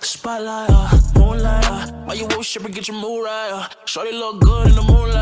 Spotlight, uh, moonlight, uh, why you worship and get your mood right, uh, Shorty look good in the moonlight,